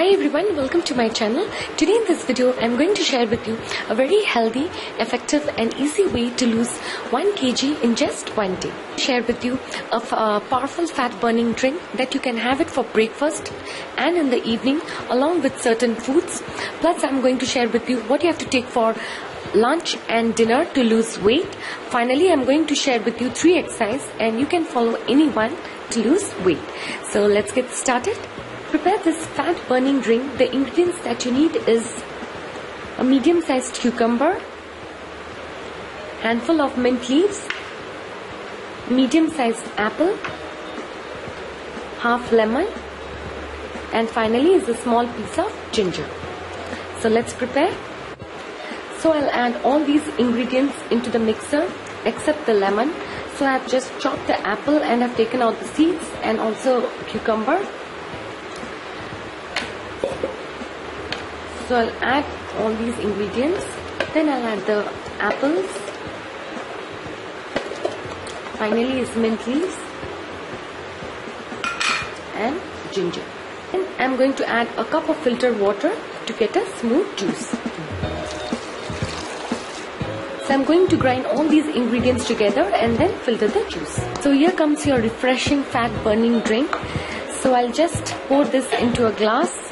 Hi everyone, welcome to my channel. Today in this video, I'm going to share with you a very healthy, effective and easy way to lose 1 kg in just one day. Share with you a uh, powerful fat burning drink that you can have it for breakfast and in the evening along with certain foods. Plus I'm going to share with you what you have to take for lunch and dinner to lose weight. Finally, I'm going to share with you three exercises and you can follow any one to lose weight. So let's get started. To prepare this fat burning drink. The ingredients that you need is a medium sized cucumber, handful of mint leaves, medium sized apple, half lemon, and finally is a small piece of ginger. So let's prepare. So I'll add all these ingredients into the mixer except the lemon. So I've just chopped the apple and I've taken out the seeds and also cucumber. So I'll add all these ingredients. Then I'll add the apples. Finally is mint leaves and ginger. And I'm going to add a cup of filtered water to get a smooth juice. So I'm going to grind all these ingredients together and then filter the juice. So here comes your refreshing fat burning drink. So I'll just pour this into a glass.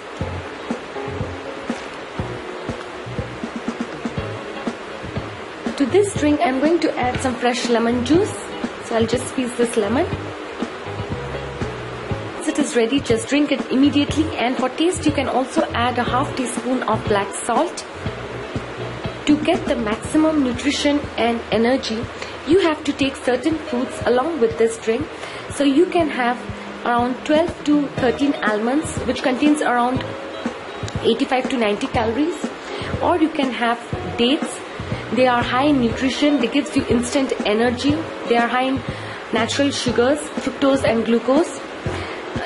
To this drink I'm going to add some fresh lemon juice. So I'll just squeeze this lemon. Once it is ready, just drink it immediately and for taste you can also add a half teaspoon of black salt. To get the maximum nutrition and energy, you have to take certain foods along with this drink. So you can have around 12 to 13 almonds which contains around 85 to 90 calories or you can have dates they are high in nutrition. They gives you instant energy. They are high in natural sugars fructose and glucose.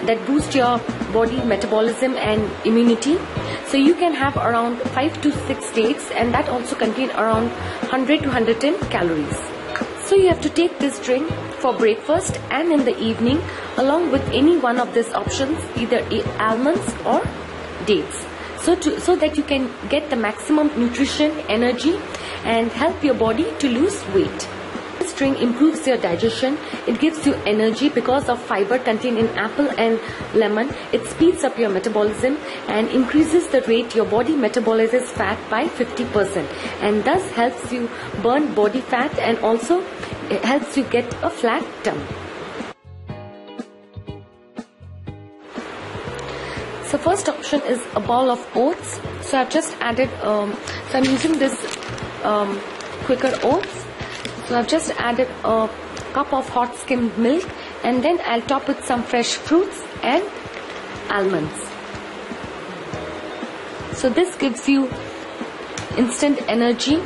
That boost your body metabolism and immunity. So you can have around 5 to 6 dates and that also contain around 100 to 110 calories. So you have to take this drink for breakfast and in the evening along with any one of these options either almonds or dates so to, so that you can get the maximum nutrition energy and help your body to lose weight. Drink improves your digestion. It gives you energy because of fiber contained in apple and lemon. It speeds up your metabolism and increases the rate your body metabolizes fat by 50% and thus helps you burn body fat and also helps you get a flat tummy so first option is a bowl of oats so i've just added um, so i'm using this um, Quaker oats so I've just added a cup of hot skimmed milk and then I'll top with some fresh fruits and almonds. So this gives you instant energy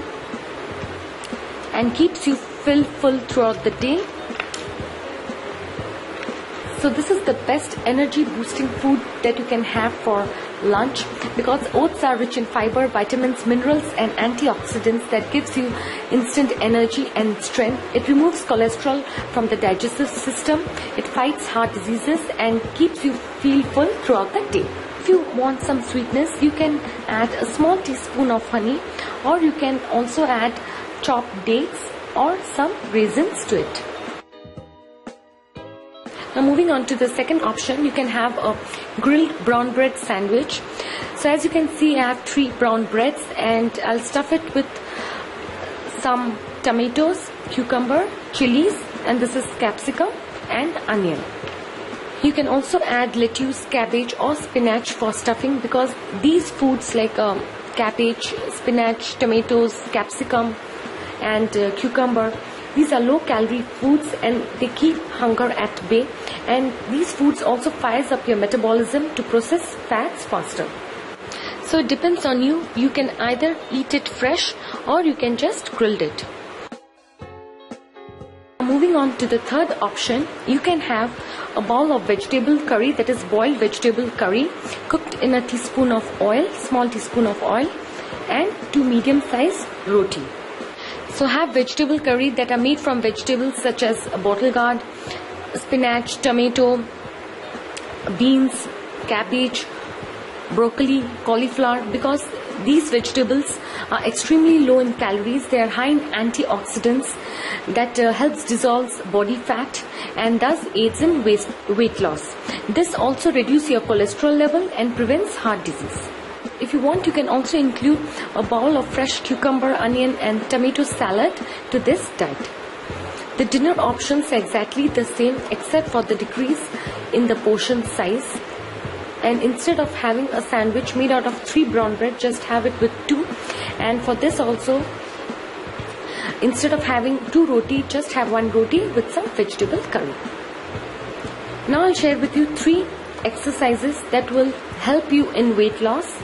and keeps you filled full throughout the day. So this is the best energy boosting food that you can have for lunch because oats are rich in fiber, vitamins, minerals and antioxidants that gives you instant energy and strength. It removes cholesterol from the digestive system. It fights heart diseases and keeps you feel full throughout the day. If you want some sweetness, you can add a small teaspoon of honey or you can also add chopped dates or some raisins to it. Now moving on to the second option, you can have a grilled brown bread sandwich. So as you can see, I have three brown breads and I'll stuff it with some tomatoes, cucumber, chilies and this is capsicum and onion. You can also add lettuce, cabbage or spinach for stuffing because these foods like um, cabbage, spinach, tomatoes, capsicum and uh, cucumber these are low calorie foods and they keep hunger at bay and these foods also fires up your metabolism to process fats faster. So it depends on you. You can either eat it fresh or you can just grill it. Moving on to the third option, you can have a bowl of vegetable curry that is boiled vegetable curry cooked in a teaspoon of oil, small teaspoon of oil and two medium sized roti. So have vegetable curry that are made from vegetables such as bottle gourd, spinach, tomato, beans, cabbage, broccoli, cauliflower because these vegetables are extremely low in calories. They are high in antioxidants that uh, helps dissolves body fat and thus aids in weight, weight loss. This also reduces your cholesterol level and prevents heart disease. If you want, you can also include a bowl of fresh cucumber, onion and tomato salad to this diet. The dinner options are exactly the same except for the decrease in the portion size. And instead of having a sandwich made out of three brown bread, just have it with two. And for this also, instead of having two roti, just have one roti with some vegetable curry. Now I'll share with you three exercises that will help you in weight loss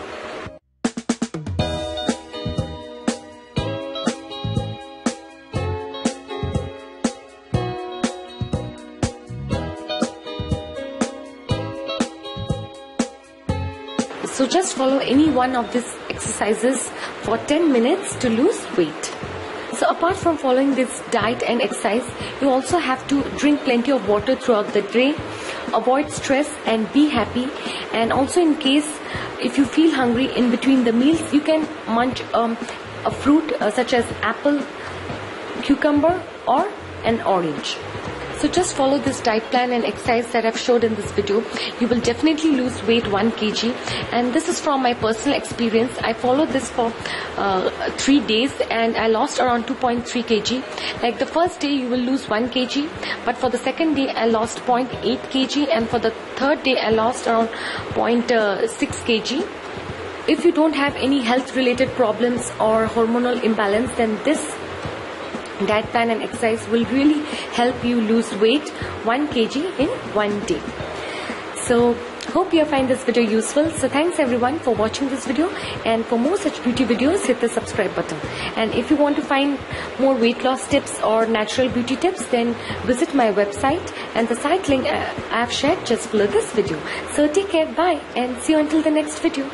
So just follow any one of these exercises for 10 minutes to lose weight. So apart from following this diet and exercise, you also have to drink plenty of water throughout the day, avoid stress and be happy. And also in case if you feel hungry in between the meals, you can munch um, a fruit uh, such as apple, cucumber or an orange. So just follow this diet plan and exercise that I've showed in this video. You will definitely lose weight 1 kg and this is from my personal experience. I followed this for uh, 3 days and I lost around 2.3 kg. Like the first day you will lose 1 kg but for the second day I lost 0.8 kg and for the third day I lost around 0.6 kg if you don't have any health related problems or hormonal imbalance then this diet plan and exercise will really help you lose weight 1 kg in one day. So hope you find this video useful. So thanks everyone for watching this video. And for more such beauty videos hit the subscribe button. And if you want to find more weight loss tips or natural beauty tips then visit my website. And the site link I have shared just below this video. So take care. Bye. And see you until the next video